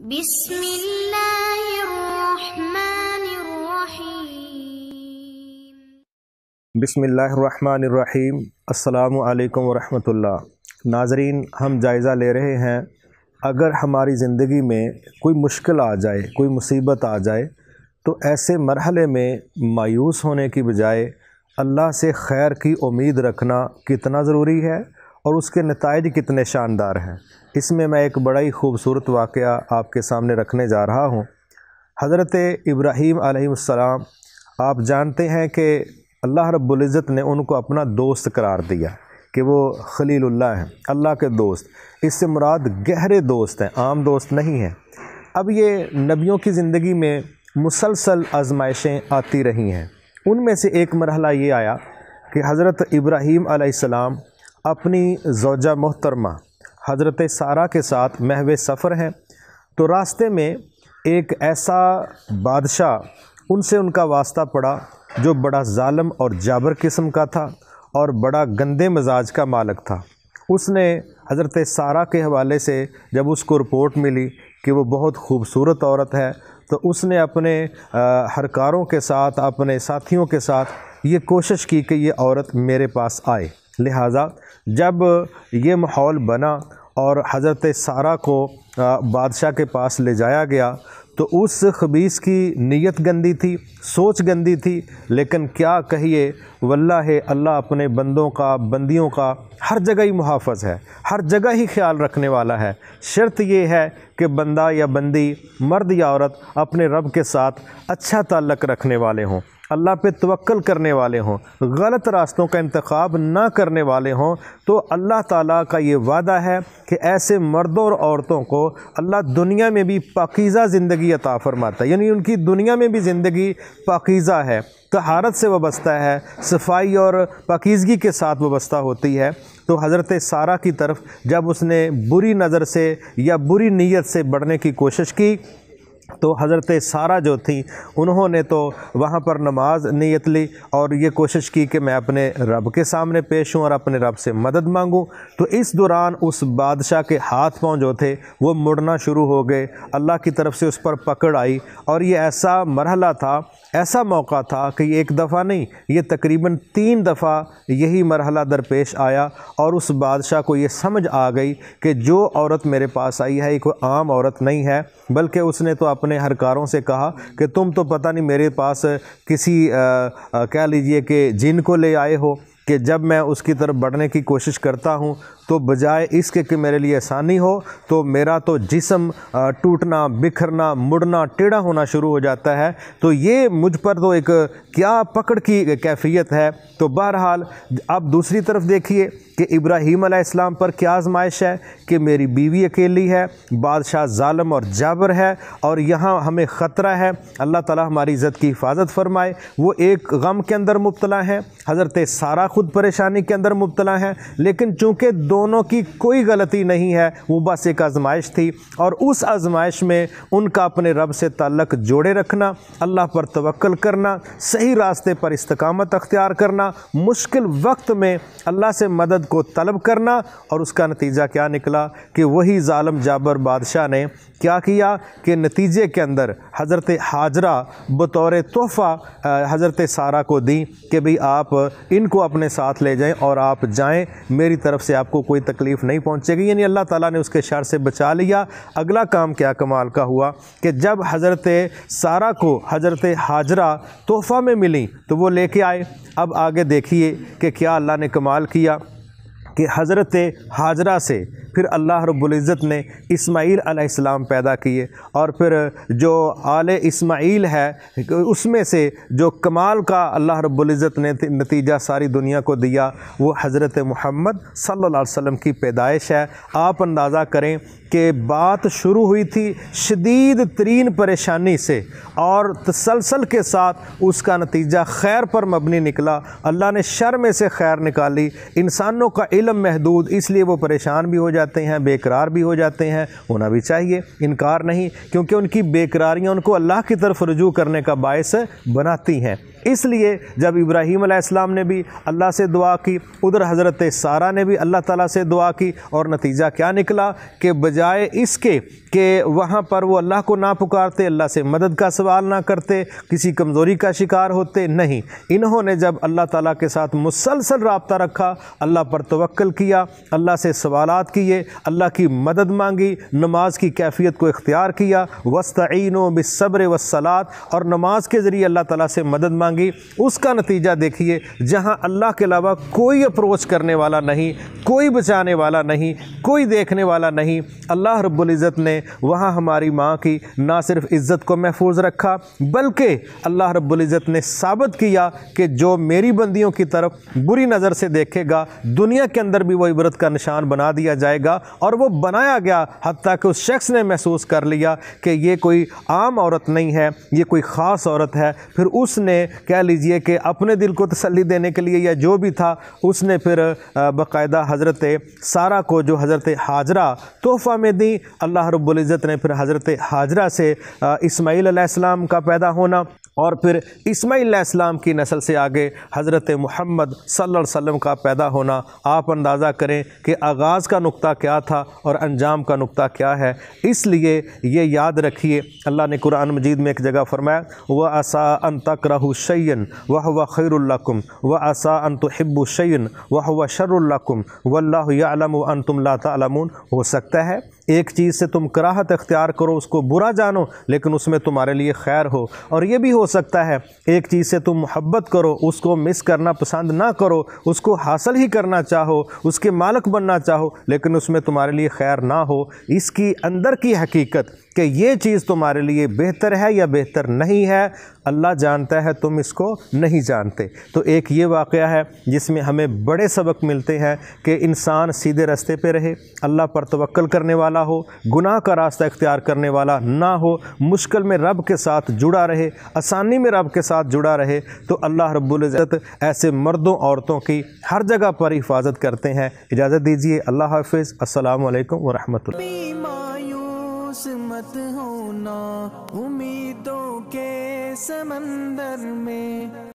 بسم اللہ الرحمن الرحیم بسم اللہ الرحمن الرحیم السلام علیکم ورحمۃ اللہ ناظرین، ہم جائزہ لے رہے ہیں. اگر ہماری زندگی میں کوئی مشکل آ جائے، کوئی مصیبت آ جائے، تو ایسے مرحلے میں مایوس ہونے کی بجائے اللہ سے خیر کی امید رکھنا کتنا ضروری ہے؟ اور اس کے نتائج کتنے شاندار ہیں۔ اس میں میں ایک بڑا ہی خوبصورت واقعہ آپ کے سامنے رکھنے جا رہا ہوں۔ حضرت ابراہیم علیہ السلام، آپ جانتے ہیں کہ اللہ رب العزت نے ان کو اپنا دوست قرار دیا کہ وہ خلیل اللہ ہیں، اللہ کے دوست۔ اس سے مراد گہرے دوست ہیں، عام دوست نہیں ہیں۔ اب یہ نبیوں کی زندگی میں مسلسل آزمائشیں آتی رہی ہیں۔ ان میں سے ایک مرحلہ یہ آیا کہ حضرت ابراہیم علیہ السلام اپنی زوجہ محترمہ حضرت سارہ کے ساتھ محو سفر ہیں تو راستے میں ایک ایسا بادشاہ ان سے ان کا واسطہ پڑا جو بڑا ظالم اور جابر قسم کا تھا اور بڑا گندے مزاج کا مالک تھا۔ اس نے حضرت سارہ کے حوالے سے جب اس کو رپورٹ ملی کہ وہ بہت خوبصورت عورت ہے تو اس نے اپنے ہرکاروں کے ساتھ، اپنے ساتھیوں کے ساتھ یہ کوشش کی کہ یہ عورت میرے پاس آئے۔ لہٰذا جب یہ ماحول بنا اور حضرت سارہ کو بادشاہ کے پاس لے جایا گیا، تو اس خبیص کی نیت گندی تھی، سوچ گندی تھی، لیکن کیا کہیے، واللہ ہے اللہ اپنے بندوں کا، بندیوں کا ہر جگہ ہی محافظ ہے، ہر جگہ ہی خیال رکھنے والا ہے۔ شرط یہ ہے کہ بندہ یا بندی، مرد یا عورت، اپنے رب کے ساتھ اچھا تعلق رکھنے والے ہوں۔ اللہ پہ توکل کرنے والے ہوں، غلط راستوں کا انتخاب نہ کرنے والے ہوں، تو اللہ تعالیٰ کا یہ وعدہ ہے کہ ایسے مردوں اور عورتوں کو اللہ دنیا میں بھی پاکیزہ زندگی عطا فرماتا ہے۔ یعنی ان کی دنیا میں بھی زندگی پاکیزہ ہے، طہارت سے وابستہ ہے، صفائی اور پاکیزگی کے ساتھ وابستہ ہوتی ہے۔ تو حضرت سارہ کی طرف جب اس نے بری نظر سے یا بری نیت سے بڑھنے کی کوشش کی تو حضرت سارہ جو تھیں، انہوں نے تو وہاں پر نماز نیت لی اور یہ کوشش کی کہ میں اپنے رب کے سامنے پیش ہوں اور اپنے رب سے مدد مانگوں۔ تو اس دوران اس بادشاہ کے ہاتھ پاؤں جو تھے، وہ مڑنا شروع ہو گئے۔ اللہ کی طرف سے اس پر پکڑ آئی اور یہ ایسا مرحلہ تھا، ایسا موقع تھا کہ یہ ایک دفعہ نہیں، یہ تقریباً تین دفعہ یہی مرحلہ درپیش آیا اور اس بادشاہ کو یہ سمجھ آ گئی کہ جو عورت میرے پاس آئی ہے، یہ کوئی عام عورت نہیں ہے، بلکہ اس نے تو اپنے ہرکاروں سے کہا کہ تم تو پتہ نہیں میرے پاس کسی کہہ لیجیے کہ جن کو لے آئے ہو کہ جب میں اس کی طرف بڑھنے کی کوشش کرتا ہوں تو بجائے اس کے کہ میرے لیے آسانی ہو، تو میرا تو جسم ٹوٹنا، بکھرنا، مڑنا، ٹیڑھا ہونا شروع ہو جاتا ہے۔ تو یہ مجھ پر تو ایک، کیا پکڑ کی کیفیت ہے؟ تو بہرحال، اب دوسری طرف دیکھیے کہ ابراہیم علیہ السلام پر کیا آزمائش ہے کہ میری بیوی اکیلی ہے، بادشاہ ظالم اور جابر ہے، اور یہاں ہمیں خطرہ ہے۔ اللہ تعالی ہماری عزت کی حفاظت فرمائے۔ وہ ایک غم کے اندر مبتلا ہیں، حضرت سارا خود پریشانی کے اندر مبتلا ہیں۔ لیکن چونکہ دو دونوں کی کوئی غلطی نہیں ہے۔ وہ بس ایک آزمائش تھی اور اس آزمائش میں ان کا اپنے رب سے تعلق جوڑے رکھنا، اللہ پر توکل کرنا، صحیح راستے پر استقامت اختیار کرنا، مشکل وقت میں اللہ سے مدد کو طلب کرنا۔ اور اس کا نتیجہ کیا نکلا کہ وہی ظالم جابر بادشاہ نے کیا کیا کہ نتیجے کے اندر حضرت حاجرہ بطور تحفہ حضرت سارہ کو دیں کہ بھئی آپ ان کو اپنے ساتھ لے جائیں اور آپ جائیں، میری طرف سے آپ کو کوئی تکلیف نہیں پہنچے گی۔ یعنی اللہ تعالیٰ نے اس کے شر سے بچا لیا۔ اگلا کام کیا کمال کا ہوا کہ جب حضرت سارہ کو حضرت حاجرہ تحفہ میں ملیں تو وہ لے کے آئے۔ اب آگے دیکھیے کہ کیا اللہ نے کمال کیا کہ حضرت حاجرہ سے پھر اللہ رب العزت نے اسماعیل علیہ السلام پیدا کیے اور پھر جو آل اسماعیل ہے، اس میں سے جو کمال کا اللہ رب العزت نے نتیجہ ساری دنیا کو دیا، وہ حضرت محمد صلی اللہ علیہ وسلم کی پیدائش ہے۔ آپ اندازہ کریں کہ بات شروع ہوئی تھی شدید ترین پریشانی سے اور تسلسل کے ساتھ اس کا نتیجہ خیر پر مبنی نکلا۔ اللہ نے شر میں سے خیر نکالی، انسانوں کا علم محدود، اس لیے وہ پریشان بھی ہو جاتے ہیں بے قرار بھی ہو جاتے ہیں، ہونا بھی چاہیے۔ انکار نہیں، کیونکہ ان کی بے قراریاں ان کو اللہ کی طرف رجوع کرنے کا باعث بناتی ہیں۔ اس لیے جب ابراہیم علیہ السلام نے بھی اللہ سے دعا کی، ادھر حضرت سارہ نے بھی اللہ تعالیٰ سے دعا کی اور نتیجہ کیا نکلا کہ بجائے اس کے کہ وہاں پر وہ اللہ کو نہ پکارتے، اللہ سے مدد کا سوال نہ کرتے، کسی کمزوری کا شکار ہوتے نہیں۔ انہوں نے جب اللہ تعالیٰ کے ساتھ مسلسل رابطہ رکھا، اللہ پر توکل کیا، اللہ سے سوالات کیے اللہ کی مدد مانگی، نماز کی کیفیت کو اختیار کیا وسطین و بصبر وسلات اور نماز کے ذریعے اللہ تعالیٰ سے مدد مانگی۔ اس کا نتیجہ دیکھیے، جہاں اللہ کے علاوہ کوئی اپروچ کرنے والا نہیں، کوئی بچانے والا نہیں، کوئی دیکھنے والا نہیں، اللہ رب العزت نے وہاں ہماری ماں کی نہ صرف عزت کو محفوظ رکھا، بلکہ اللہ رب العزت نے ثابت کیا کہ جو میری بندیوں کی طرف بری نظر سے دیکھے گا، دنیا کے اندر بھی وہ عبرت کا نشان بنا دیا جائے گا اور وہ بنایا گیا حتیٰ کہ اس شخص نے محسوس کر لیا کہ یہ کوئی عام عورت نہیں ہے، یہ کوئی خاص عورت ہے۔ پھر اس نے کہہ لیجیے کہ اپنے دل کو تسلی دینے کے لیے یا جو بھی تھا، اس نے پھر باقاعدہ حضرت سارہ کو جو حضرت حاجرہ تحفہ میں دی اللہ رب العزت نے پھر حضرت حاجرہ سے اسماعیل علیہ السلام کا پیدا ہونا اور پھر اسماعیل علیہ السلام کی نسل سے آگے حضرت محمد صلی اللہ علیہ وسلم کا پیدا ہونا۔ آپ اندازہ کریں کہ آغاز کا نقطہ کیا تھا اور انجام کا نقطہ کیا ہے؟ اس لیے یہ یاد رکھیے، اللہ نے قرآن مجید میں ایک جگہ فرمایا وہ آسا ان تک رہ شعین وہ و خیر القم و آسا ان تحب الشعین وہ و شر القم و اللہ علم و ان تم اللہ تعلمون، ہو سکتا ہے ایک چیز سے تم کراہت اختیار کرو، اس کو برا جانو، لیکن اس میں تمہارے لیے خیر ہو۔ اور یہ بھی ہو سکتا ہے، ایک چیز سے تم محبت کرو، اس کو مس کرنا پسند نہ کرو، اس کو حاصل ہی کرنا چاہو، اس کے مالک بننا چاہو، لیکن اس میں تمہارے لیے خیر نہ ہو۔ اس کی اندر کی حقیقت کہ یہ چیز تمہارے لیے بہتر ہے یا بہتر نہیں ہے، اللہ جانتا ہے، تم اس کو نہیں جانتے۔ تو ایک یہ واقعہ ہے، جس میں ہمیں بڑے سبق ملتے ہیں کہ انسان سیدھے رستے پہ رہے، اللہ پر توکل کرنے والا ہو، گناہ کا راستہ اختیار کرنے والا نہ ہو، مشکل میں رب کے ساتھ جڑا رہے، آسانی میں رب کے ساتھ جڑا رہے، تو اللہ رب العزت ایسے مردوں، عورتوں کی ہر جگہ پر حفاظت کرتے ہیں۔ اجازت دیجیے اللہ حافظ۔ السلام علیکم ورحمۃ اللہ۔ مت ہونا، امیدوں کے سمندر میں۔